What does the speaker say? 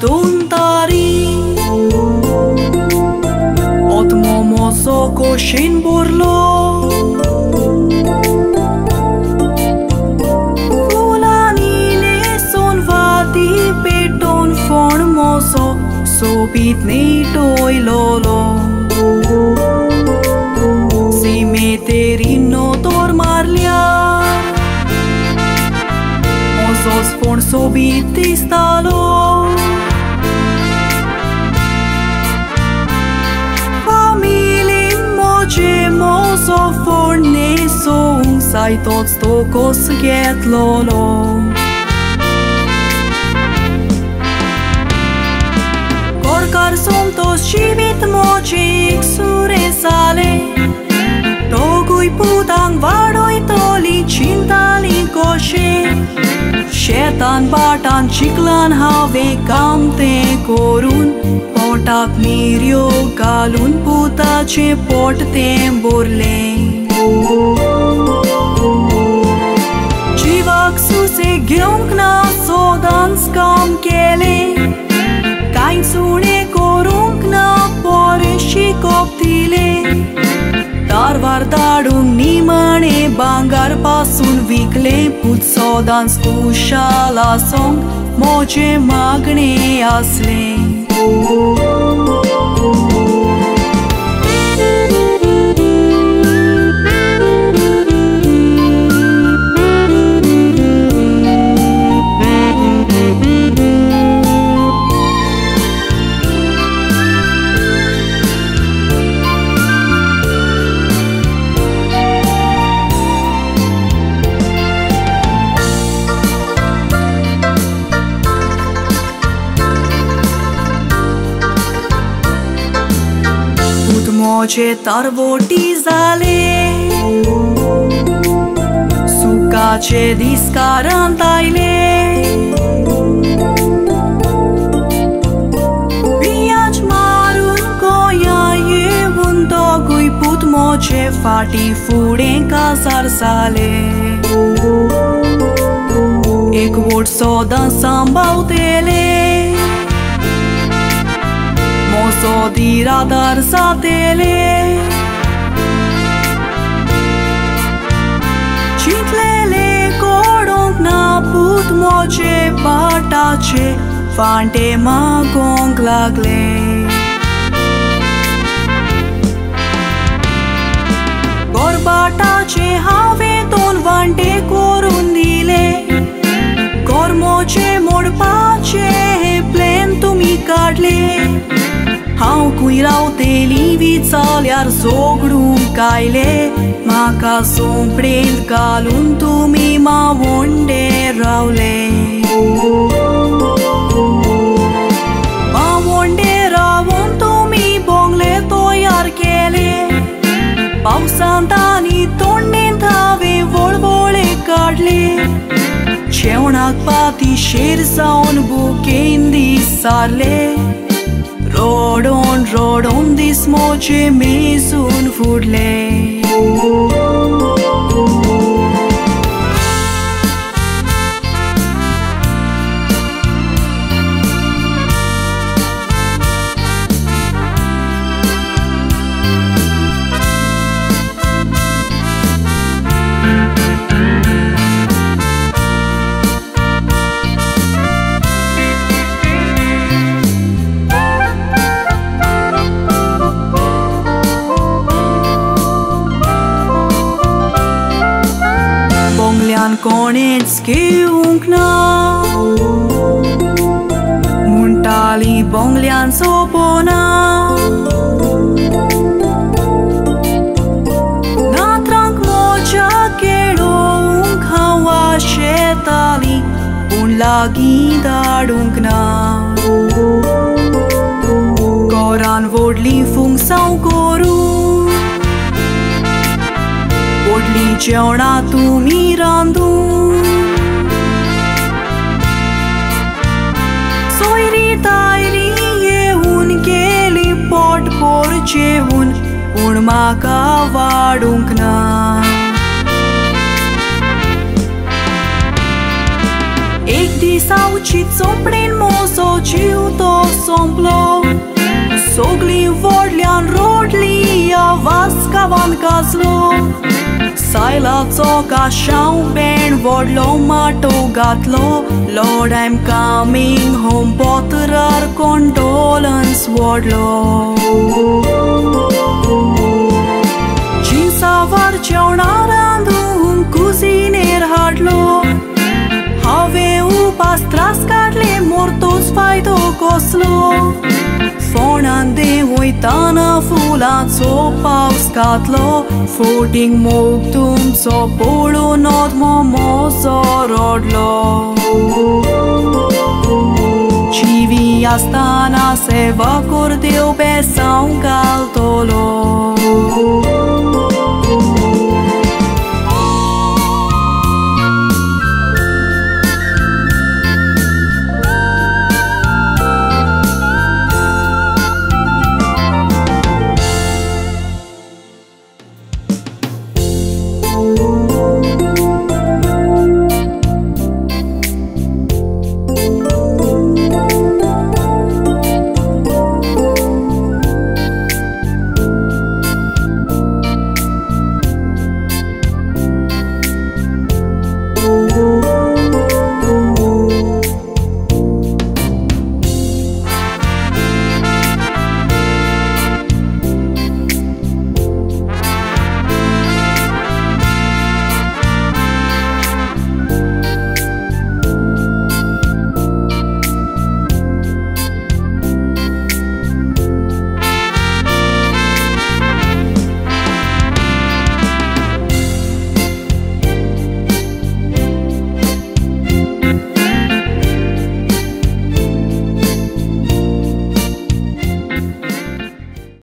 dontari Ot momo soko shin borlo Fulanile son vati peton fon moso Sopit ni toy lolo. Si me teri no tor marlia. Mosos fon sobit istalo song Sai tot stokos get lolo Korkar som tos shivit mochik sure sale. Togui putang vadoi toli chintali koshe Shetan batan chiklan have kamte korun Potak miryo galun putache 박수세 경나 소단스 감켈레 간순에 고롱나 버르시 곱틸레 tarvardarun nimane bangar pasun vicle put sodans tu shala song moje magne asle oh, oh, oh. noche tarbotizale Sucace discarantaile. Viac marun coiaie un dogui put moce fati fure în casar sale. Ec vor so dansam bautele s-o dira dar satele. Citlele corong na put moce patace Fante ma gong lagle Gorbata ce have ton vante corundile Tirau telivița le-ar sogru caile. Ma ca sunt prind ca ma unde raule Ma unde ravuntumi bongle toi archele Pausantani tonnin thave volvole cadle Ceonac pati șer sau un buchendi sale रोडोन रोडोन दीस मोजे मेजून फुडले Konitski unkna Muntali bonglian sopona Na trank mocha kero unk hawa shetali Un lagi dadunkna Koran vodli fung sau Ciora tu mirandu Soiri tairi e un keli pot porce un un maka vadunkna Ek disa uçitso prin mozo ciuto somplo Sogli vorlian rodli avas kavan kazlo Saila zoka shaun ben vorlo mato gatlo. Lord I'm coming home botrar condolence wordlo Cinsa varcionarando un cusiner hardlo. Aveu pastras carle mortos faido coslo Fornande uitana fulat so pauskatlo Footing moktum so polo not momo so rodlo. Civi astana se va cordeu pe São Caltolo Música